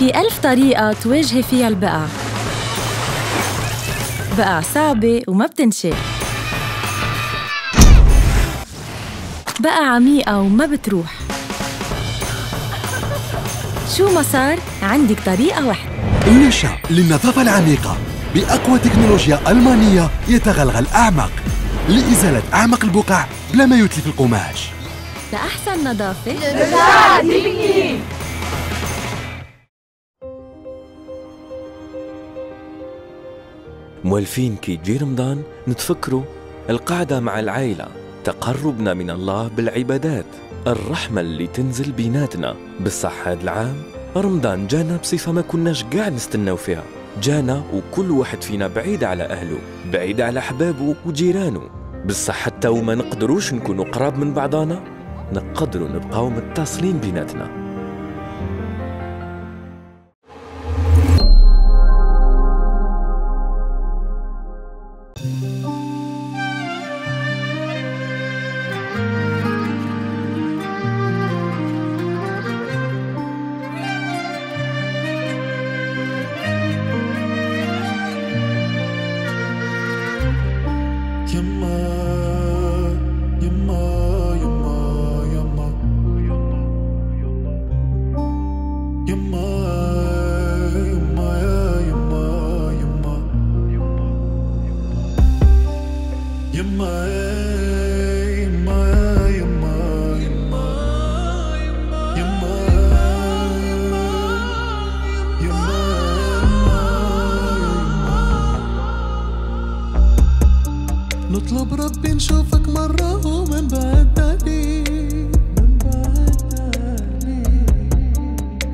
في ألف طريقة تواجهي فيها البقع بقع صعبة وما بتنشال بقى عميقة وما بتروح. شو ما صار عندك طريقة واحدة. إنشا للنظافة العميقة بأقوى تكنولوجيا ألمانية يتغلغل أعمق لإزالة أعمق البقع بلا ما يتلف القماش. لأحسن نظافة. مولفين كي يجي رمضان نتفكروا القعدة مع العائلة تقربنا من الله بالعبادات الرحمة اللي تنزل بيناتنا. بالصح هذا العام رمضان جانا بصفة ما كناش قاعد نستناو فيها. جانا وكل واحد فينا بعيد على أهله بعيد على أحبابه وجيرانه. بصح حتى وما نقدروش نكونوا قراب من بعضانا نقدروا نبقاو متصلين بيناتنا.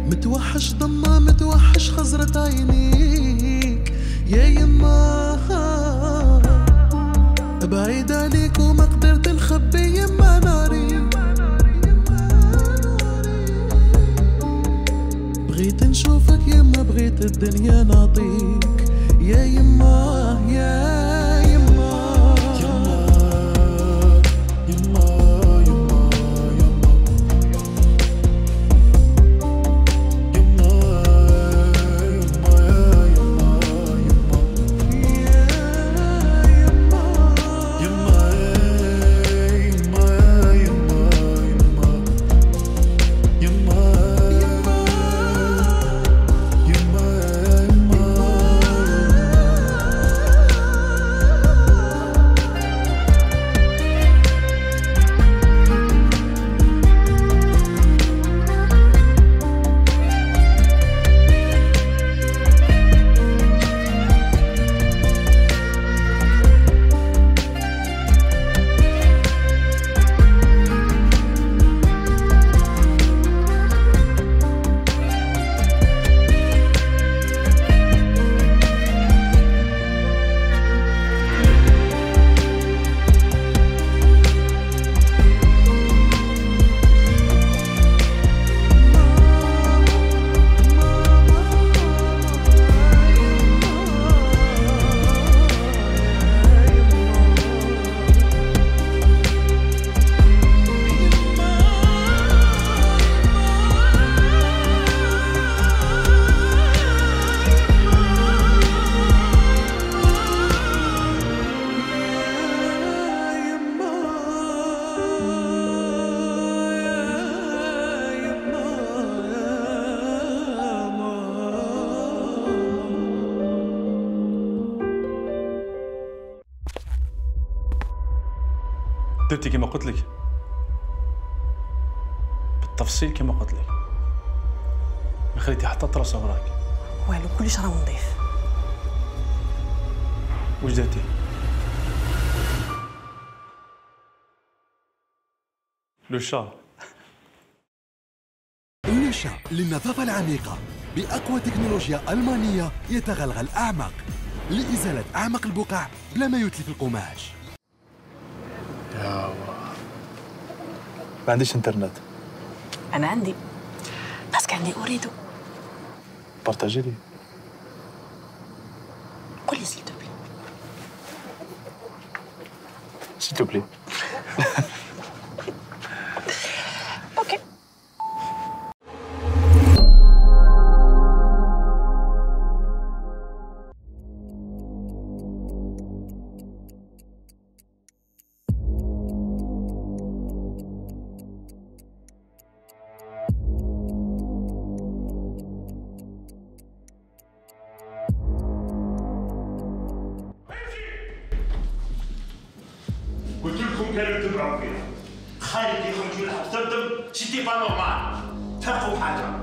متوحش ضمة متوحش خزرة عينيك. يا يما بعيد عليك وما قدرت نخبي يما ناري. بغيت نشوفك يما بغيت الدنيا نعطيك يا يما يا درتي كما قلت لك. بالتفصيل كما قلت لك. ما خليتي حتى طرس وراك والو كلش راه نظيف. واش درتي؟ لو شا إنشا للنظافة العميقة بأقوى تكنولوجيا ألمانية يتغلغل أعمق لإزالة أعمق البقع بلا ما يتلف القماش. ما عنديش انترنت. أنا عندي. بس كاني اريد partager لي. قل لي s'il te plaît s'il te plaît 方的话，他不怕？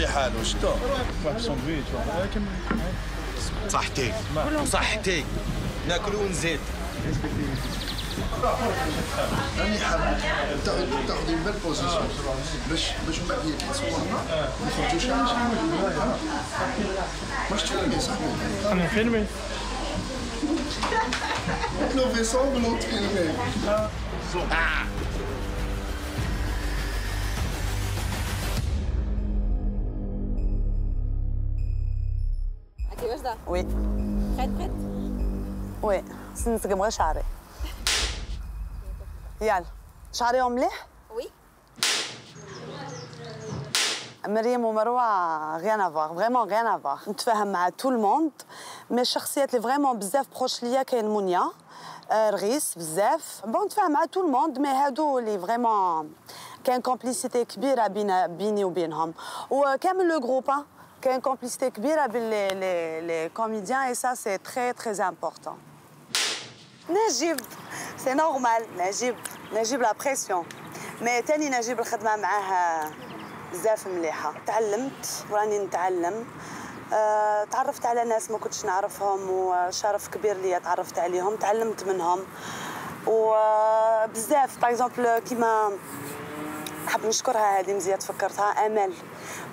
في حاله شتو؟ واحد كم صحتي صحتي ناكل ونزيد. حاب تاخذ belle position باش باش من بعد تصورنا ما يخرجوش واش تفهمني صاحبي أنا فيلمي لو في سومبلون تفهمني Ok, Wajda. Oui. Prête, prête? oui سنسقم غير شعري يلا شعريهم مليح Oui. مريم ومروه rien à voir vraiment rien à voir نتفاهم مع tout le monde mais الشخصيات اللي vraiment بزاف proches ليا كاين منيا آه، رغيس بزاف bon نتفاهم مع tout le monde mais هادو اللي vraiment كاين complicité كبيره بين بيني وبينهم وكامل le groupe آه، كاين complicité كبيره بين les les les comédiens et ça c'est très très important نجيب c'est normal نجيب نجيب la pression mais تاني نجيب الخدمه معاه بزاف مليحه تعلمت وراني نتعلم تعرفت على ناس ما كنتش نعرفهم وشرف كبير ليا تعرفت عليهم تعلمت منهم وبزاف par exemple كيما نحب نشكرها هذه مزيان تفكرتها أمل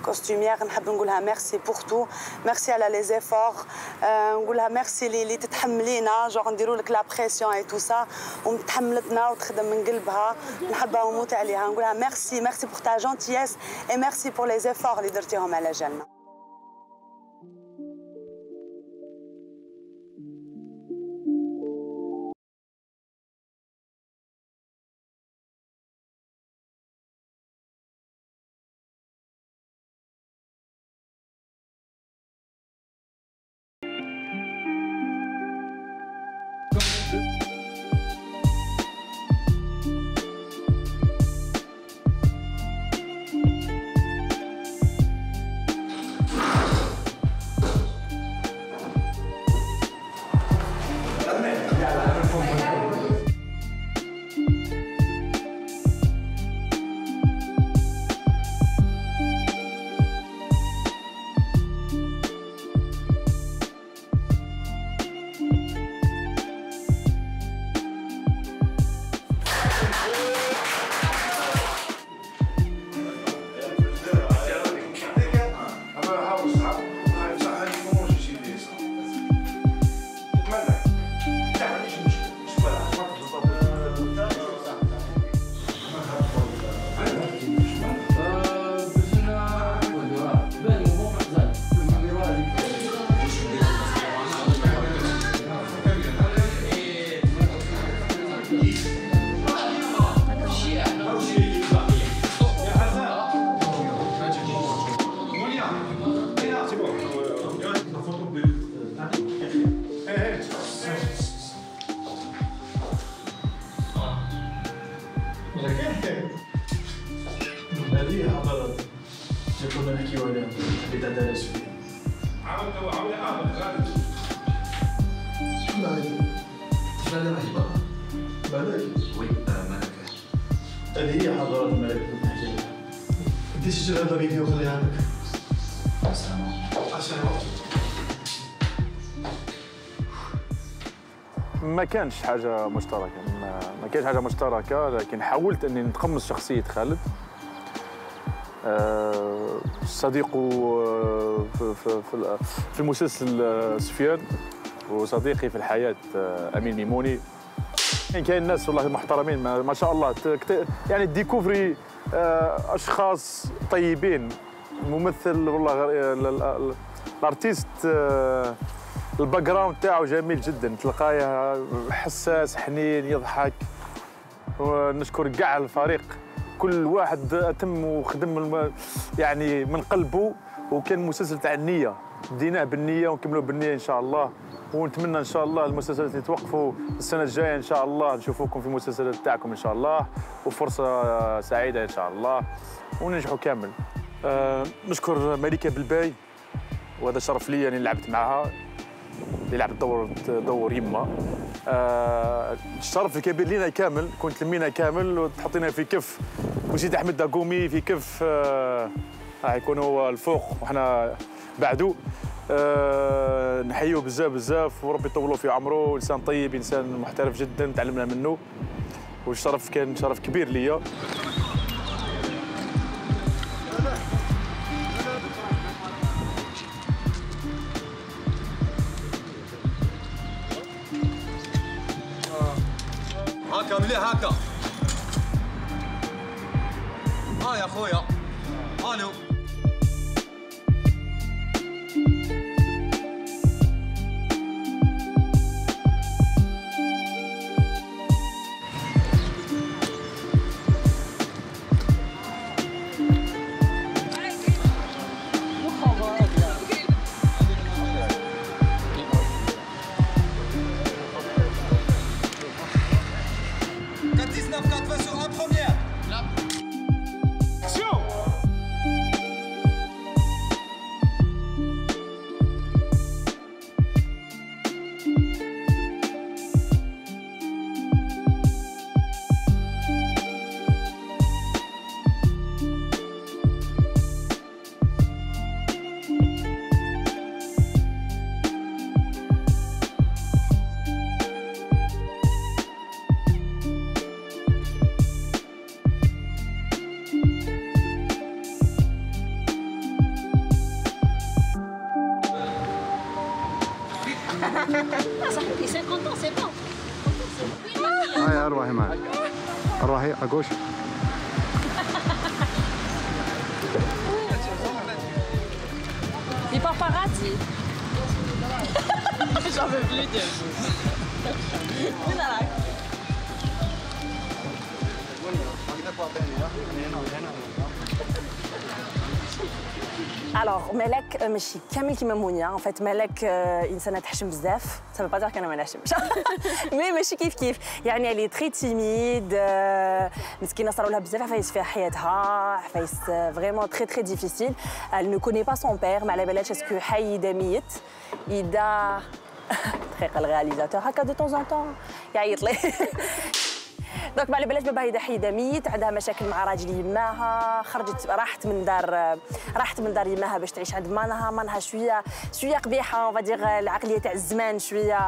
costumière نحب نقولها merci pour tout merci على les efforts نقولها ميرسي لي اللي تتحملينا جوغ نديروا لك la pression et tout ça ومتحملتنا وتخدم من قلبها نحبها ونموت عليها نقولها merci merci pour ta gentillesse et merci pour les efforts اللي درتيهم على جالنا. كانش حاجة مشتركة. ما, ما كانش حاجة مشتركة لكن حاولت إني نتقمص شخصية خالد. آه، صديقه آه، في, في, في, في المسلسل آه، سفيان وصديقي في الحياة أمين ميموني. يعني كاين ناس والله محترمين ما, شاء الله. يعني ديكوفري أشخاص طيبين. ممثل والله ال artiste ال background تاعو جميل جدا. تلقايه حساس حنين يضحك. ونشكر كاع الفريق. كل واحد أتم وخدم يعني من قلبه. وكان مسلسل تاع النية. بديناه بالنية ونكملوه بالنية إن شاء الله. ونتمنى إن شاء الله المسلسلات اللي توقفوا السنة الجاية إن شاء الله نشوفوكم في المسلسلات تاعكم إن شاء الله. وفرصة سعيدة إن شاء الله. وننجحوا كامل. آه نشكر ملكه بالباي. وهذا شرف لي أني لعبت معها. اللي لعبت دور دور يما. آه الشرف الكبير لينا كامل كنت لمينا كامل وتحطينا في كف. وسيد أحمد داقومي في كف آه يكون هو الفوق وحنا بعدو. آه نحييه بزاف بزاف وربي يطولوا في عمره إنسان طيب إنسان محترف جدا تعلمنا منه والشرف كان شرف كبير ليا. مليح هاكا ها يا خويا ارواحي اقوش Les paparazzi. J'en veux plus de vous. الوغ ملك ماشي كامل كيما مونيا ان فيت ملك آه، انسانه تحشم بزاف سا با دير كان ما نحشمش mais ماشي كيف كيف يعني اللي très timide آه، مسكينه صاروا لها بزاف عفايس في حياتها عفايس vraiment très très difficile elle ne connaît pas son père ما على بالهاش est-ce que حي يدا ميت يدا دقيقه ال réalisateur هكا de temps en temps يعيط لي donc على بالهاش باباها يدا حيده ميت عندها مشاكل مع راجل يماها خرجت راحت من دار راحت من دار يماها باش تعيش عند مانها. مانها شوية شوية قبيحة فادير العقلية تاع الزمان شوية.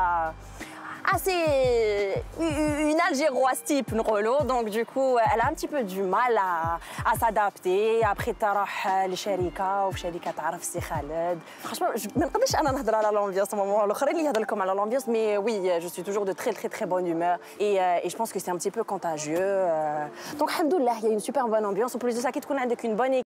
assez une algéroise type نقولوا donc du coup elle a un petit peu du mal à, à s'adapter après تروح لشركه وفي شركه تعرف سي خالد franchement ما نقدرش انا نهضر على l'ambiance مومون الاخرين اللي يهضر لكم على l'ambiance mais oui je suis toujours de très très très bonne humeur et, euh, et je pense que c'est un petit peu contagieux euh. donc alhamdoulilah il y a une super bonne ambiance en plus de ça كي تكون عندك une bonne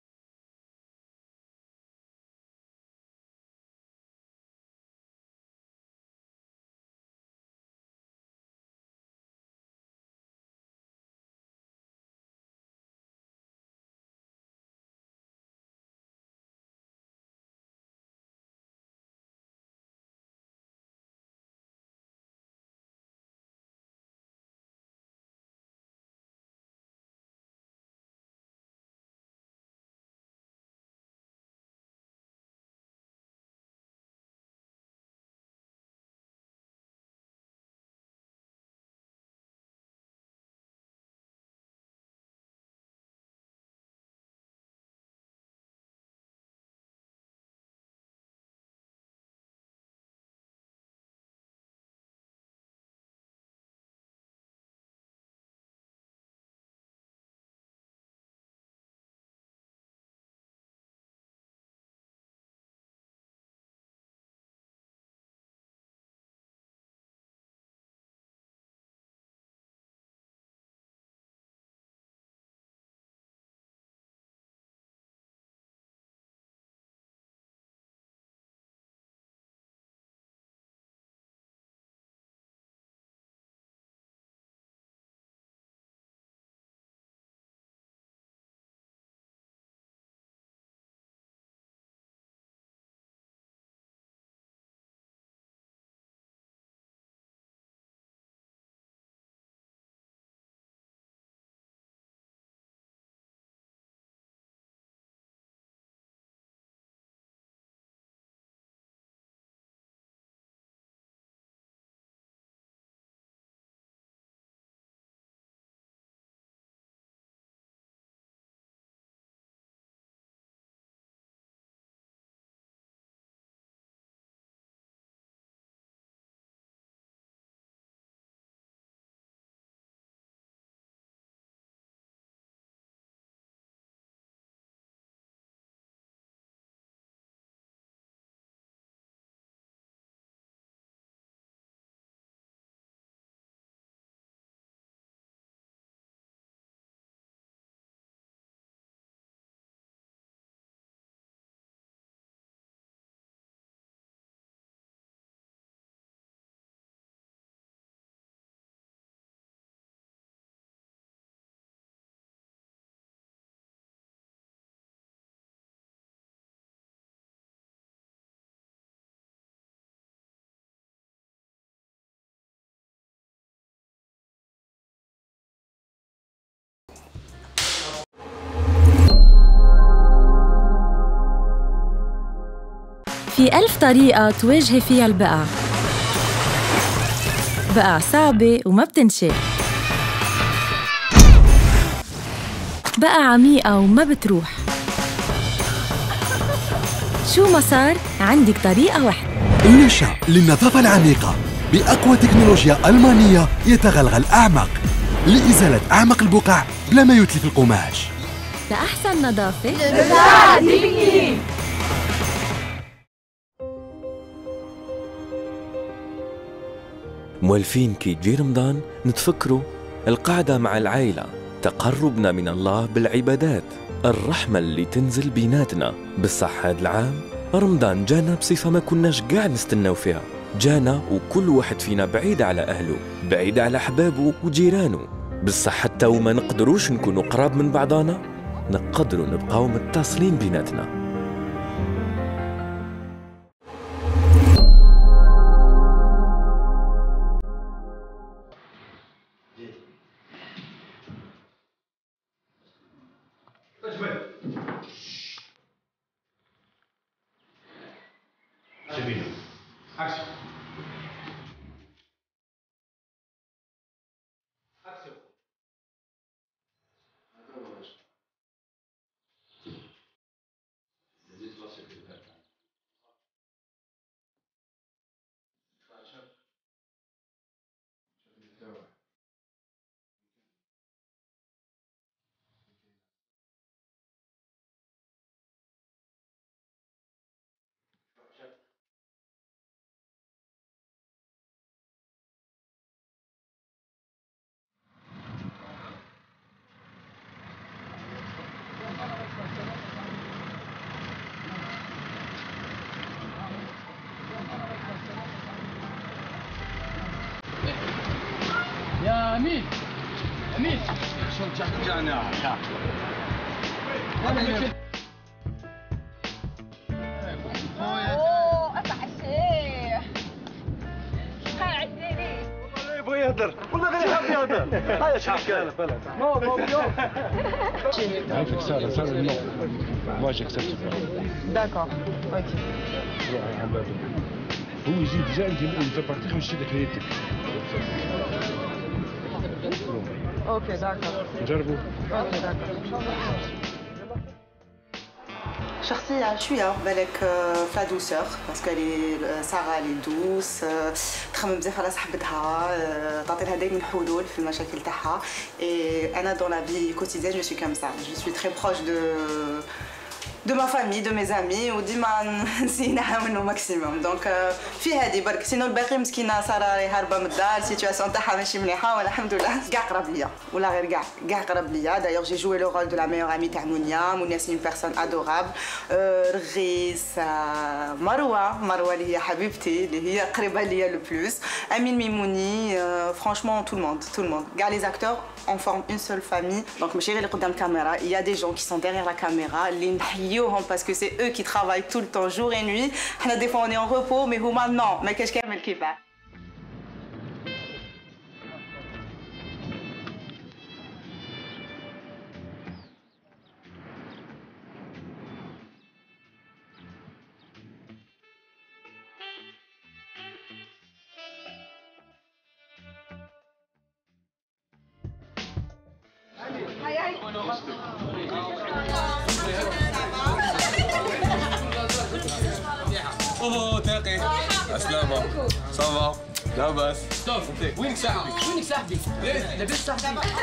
في ألف طريقة تواجهي فيها البقع بقع صعبة وما بتنشاف بقى عميقة وما بتروح. شو ما صار عندك طريقة واحدة. نشا للنظافة العميقة بأقوى تكنولوجيا ألمانية يتغلغل أعمق. لإزالة أعمق البقع بلا ما يتلف القماش. لأحسن نظافة. مولفين كي يجي رمضان نتفكروا القعدة مع العائلة تقربنا من الله بالعبادات. الرحمة اللي تنزل بيناتنا بالصح هاد العام. رمضان جانا بصفة ما كناش قاعد نستناو فيها. جانا وكل واحد فينا بعيد على أهله بعيد على أحبابه وجيرانه. بالصح حتى وما نقدروش نكونوا قراب من بعضانا نقدروا نبقاو متصلين بيناتنا. اوه اسمع الشيء قاعد ليه يبغى يهدر والله غير يحب يهدر هيا شريك بلا نو نو نو عارفك سارة سارة نو moi j'accepte pas داكور أوكي هو يجي ديجا انت انت بارتي خمس شي داك أوكي داكور نجربوا أوكي داكور شخصية شوية بالك فلا دوسور باسكو لي سارة لي دوس تخمم بزاف على صاحبتها آه، تعطي لها دايما حلول في المشاكل تاعها اي أنا دون لا في كوتيديان جو سوي كوم سا جو سوي تري بروش دو de ma famille, de mes amis وديما نسي نحاول ماكسيموم دونك في هذه برك سينو الباقي مسكينه صار راهي هاربه من الدار السيتواسيون تاعها ماشي مليحه ولا الحمد لله كاع قرب ليا ولا غير كاع كاع قرب ليا d'ailleurs j'ai joué le rôle de la meilleure amie تاع مونيا مونيا c'est une personne adorable رغيس آه، مروه مروه اللي هي حبيبتي اللي هي قريبه ليا le plus امين ميموني franchement tout le monde tout le monde كاع les acteurs on forme une seule famille. Donc ماشي غير اللي قدام الكاميرا il y a des gens qui sont derrière la caméra. اللي نحيوهم parce que c'est eux qui travaillent tout le temps jour et nuit حنا des fois on est en repos mais هما non ما كاش كامل كيفاه لاباس صاحبي؟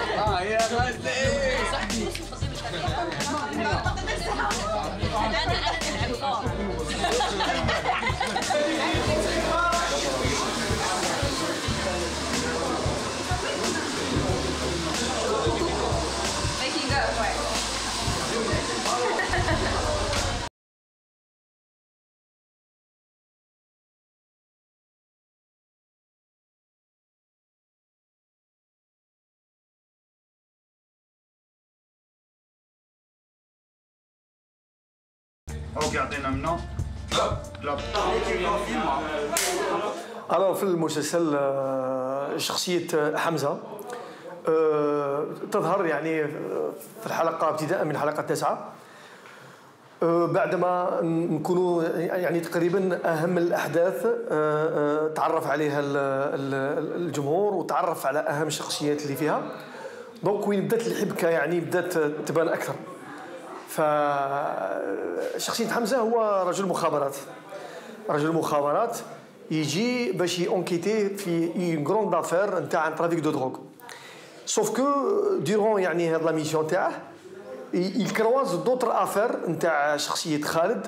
ok يعطينا منه ألو في المسلسل آه، شخصية آه، حمزة آه، تظهر يعني في الحلقة ابتداء من الحلقة التاسعة بعدما نكونوا يعني تقريبا أهم الأحداث تعرف عليها ال- ال- الجمهور وتعرف على أهم الشخصيات اللي فيها. donc وين بدات الحبكة يعني بدات تبان أكثر. ف شخصية حمزة هو رجل مخابرات. رجل مخابرات. يجي باش ي enquêter في une grande affaire نتاع trafic de drogue sauf que durant يعني هاد la mission تاعه croise d'autres affaires نتاع شخصية خالد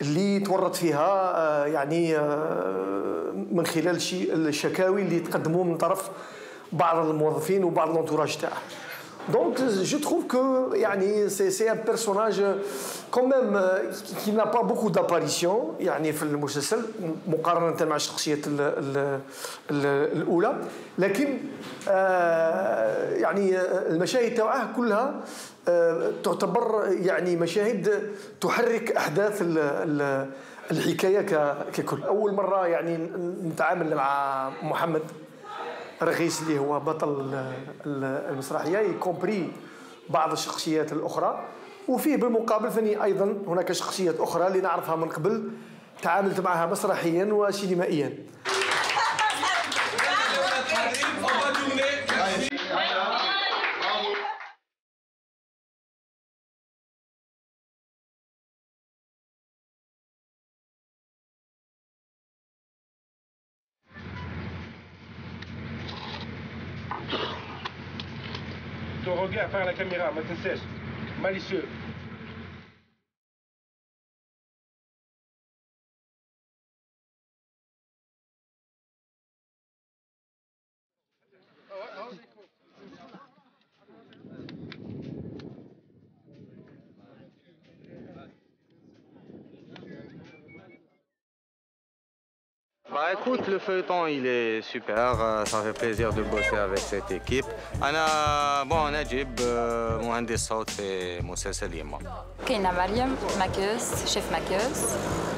اللي تورط فيها آه، يعني آه، من خلال الشكاوي اللي تقدموا من طرف بعض الموظفين وبعض ال entourage تاعه. Donc, je trouve que يعني c'est un personnage quand même euh, qui n'a pas beaucoup d'apparition يعني في المسلسل مقارنة مع الشخصية ال ال ال الأولى لكن يعني المشاهد تاعه كلها تعتبر يعني مشاهد تحرك أحداث ال ال الحكاية ككل أول مرة يعني نتعامل مع محمد رغيس اللي هو بطل ال- ال- المسرحية يكومبري بعض الشخصيات الأخرى. وفيه بالمقابل فني أيضا هناك شخصيات أخرى اللي نعرفها من قبل تعاملت معها مسرحيا وسينمائيا. Ton regard par la caméra, matin sèche, malicieux. le feuilleton il est super, euh, ça fait plaisir de bosser avec cette équipe. أنا bon نجيب آه، مهندس صوت في مسلسل يما. كاينه مريم ماكوس شيف ماكوس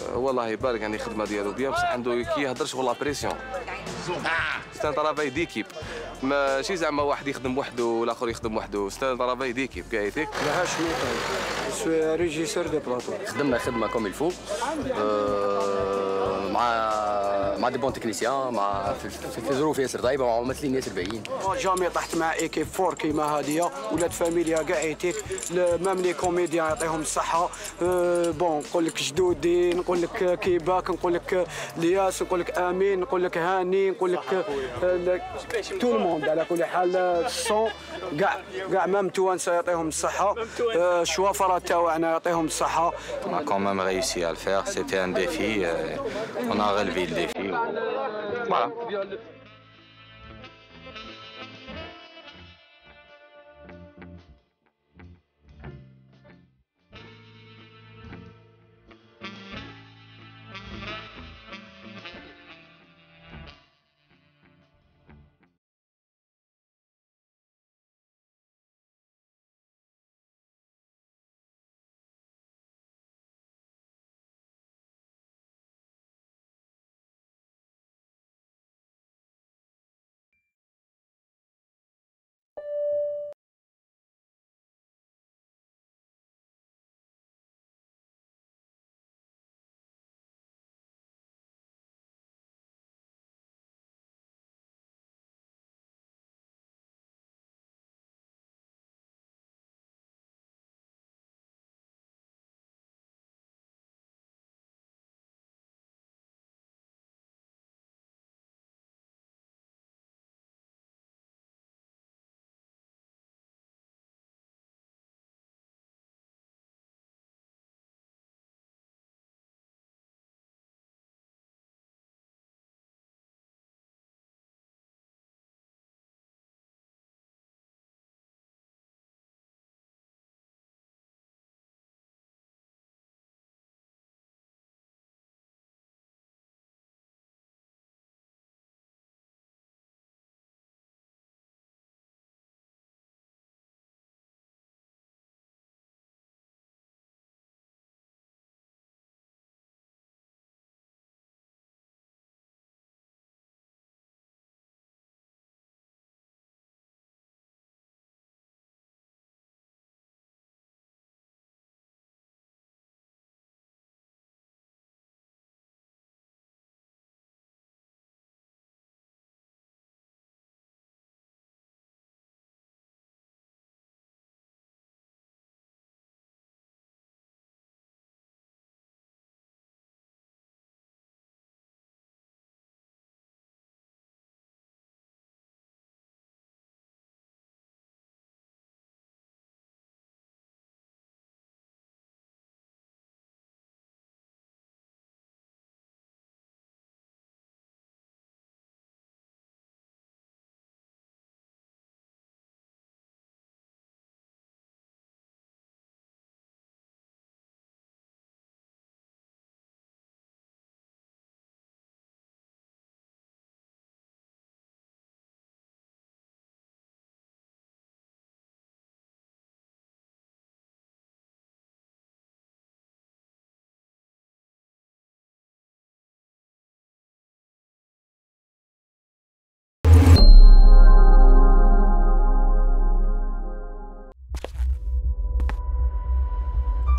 Euh, والله يبارك يعني الخدمة ديالو. bien بصح عنده كي يهضر شغل la pression c'est un travail d'équipe ماشي زعما واحد يخدم وحده والآخر يخدم وحده. c'est un travail d'équipe قايتك لهاش ce régisseur de plateau خدمنا خدمة comme il faut مع مع des bons techniciens مع في, ظروف ياسر طيبة مع ممثلين ياسر باهيين. jamais طحت مع équipe forte كيما هادية ولاد فاميليا كاع يتيك même les comédiens يعطيهم الصحة. أه bon نقول لك جدودي نقول لك كيباك نقول لك لياس نقول لك آمين نقول لك هاني نقول لك tout le monde على كل حال ال son كاع كاع même توانسة يعطيهم الصحة. أه الشوافرة تاعنا يعطيهم الصحة. On a quand même réussi à le faire, c'était un défi, euh, on a relevé le défi. Voilà.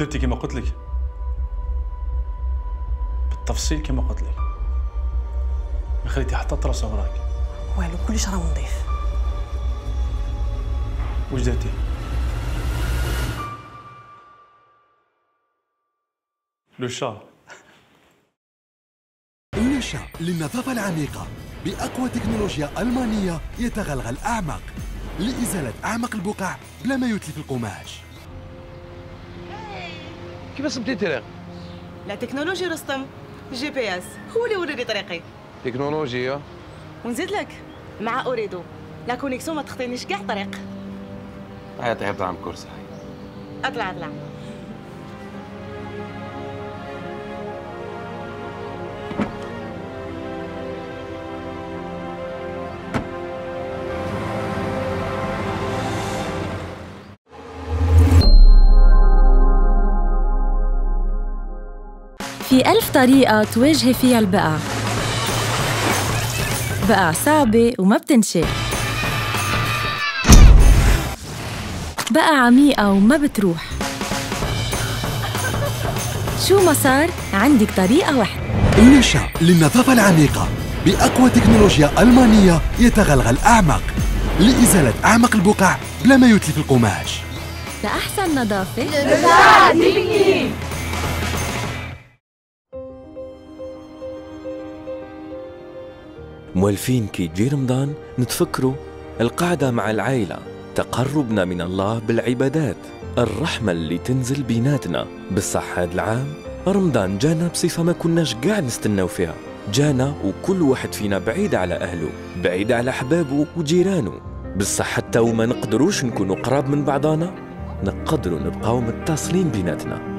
درتي كما قلت لك؟ بالتفصيل كما قلت لك. ما خليتي حتى طرس وراك. والو كلش راه نظيف. واش درتي؟ لو شا نشأ للنظافة العميقة بأقوى تكنولوجيا ألمانية يتغلغل أعمق لإزالة أعمق البقع بلا ما يتلف القماش. كيف صبتي الطريق؟ la technologie رستم GPS. هو اللي وريني طريقي تكنولوجيا ونزيد لك؟ مع أوريدو. la connexion ما تخطينيش كاع طريق. هيا طيب طعم كرسي أطلع أطلع. في ألف طريقة تواجهي فيها البقع بقع صعبة وما بتنشال بقع عميقة وما بتروح. شو ما صار عندك طريقة واحدة. نشا للنظافة العميقة بأقوى تكنولوجيا ألمانية يتغلغل أعمق لإزالة أعمق البقع بلا ما يتلف القماش. لأحسن نظافة. مولفين كي يجي رمضان نتفكروا القعدة مع العيلة تقربنا من الله بالعبادات الرحمة اللي تنزل بيناتنا. بالصح هاد العام رمضان جانا بصفة ما كناش قاعد نستناو فيها. جانا وكل واحد فينا بعيد على أهله بعيد على أحبابه وجيرانه. بصح حتى وما نقدروش نكونوا قراب من بعضانا نقدروا نبقاو متصلين بيناتنا.